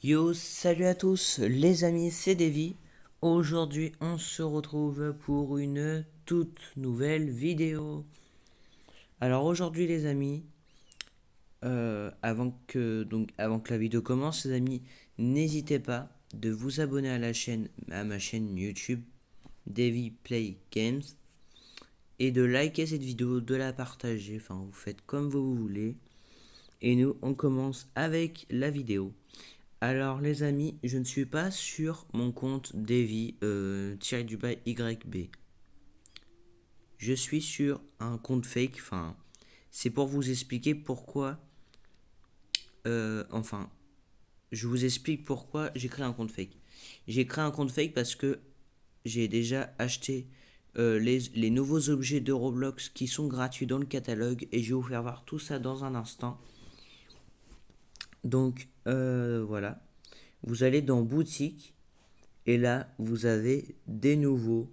Yo, salut à tous les amis, c'est Davy. Aujourd'hui, on se retrouve pour une toute nouvelle vidéo. Alors aujourd'hui les amis, euh, avant, que, avant que la vidéo commence les amis, n'hésitez pas de vous abonner à la chaîne, à ma chaîne YouTube Davy Play Games et de liker cette vidéo, de la partager, enfin vous faites comme vous voulez. Et nous, on commence avec la vidéo. Alors les amis, je ne suis pas sur mon compte Davy euh, du bas YB. Je suis sur un compte fake, c'est pour vous expliquer pourquoi, euh, enfin, je vous explique pourquoi j'ai créé un compte fake. J'ai créé un compte fake parce que j'ai déjà acheté euh, les, les, nouveaux objets de Roblox qui sont gratuits dans le catalogue et je vais vous faire voir tout ça dans un instant. Donc euh, voilà, vous allez dans boutique et là vous avez des nouveaux,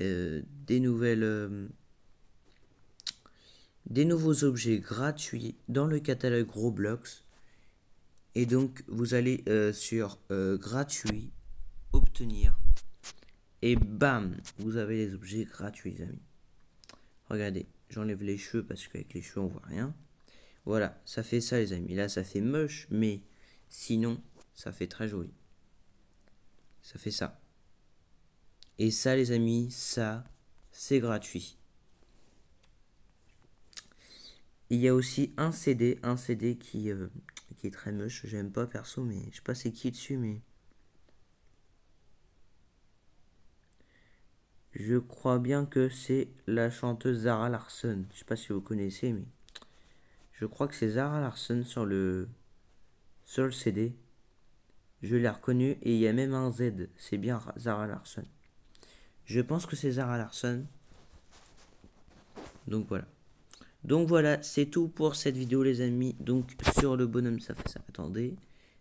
euh, des nouvelles, euh, des nouveaux objets gratuits dans le catalogue Roblox. Et donc vous allez sur gratuit, obtenir et bam, vous avez les objets gratuits les amis. Regardez, j'enlève les cheveux parce qu'avec les cheveux on voit rien. Voilà, ça fait ça les amis. Là, ça fait moche, mais sinon, ça fait très joli. Ça fait ça. Et ça les amis, ça, c'est gratuit. Il y a aussi un CD, un CD qui, euh, qui est très moche. J'aime pas perso, mais je sais pas c'est qui dessus, mais... Je crois bien que c'est la chanteuse Zara Larson. Je sais pas si vous connaissez, mais... Je crois que c'est Zara Larson sur le, sur le CD. Je l'ai reconnu et il y a même un Z. C'est bien Zara Larson. Je pense que c'est Zara Larson. Donc voilà. Donc voilà, c'est tout pour cette vidéo les amis. Donc sur le bonhomme ça fait ça. Attendez,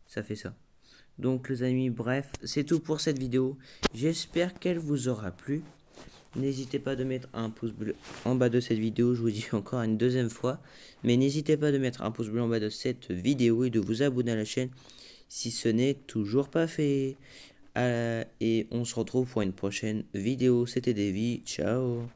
ça fait ça. Donc les amis, bref, c'est tout pour cette vidéo. J'espère qu'elle vous aura plu. N'hésitez pas de mettre un pouce bleu en bas de cette vidéo, je vous dis encore une deuxième fois. Mais n'hésitez pas de mettre un pouce bleu en bas de cette vidéo et de vous abonner à la chaîne si ce n'est toujours pas fait. Euh, et on se retrouve pour une prochaine vidéo. C'était Davy, ciao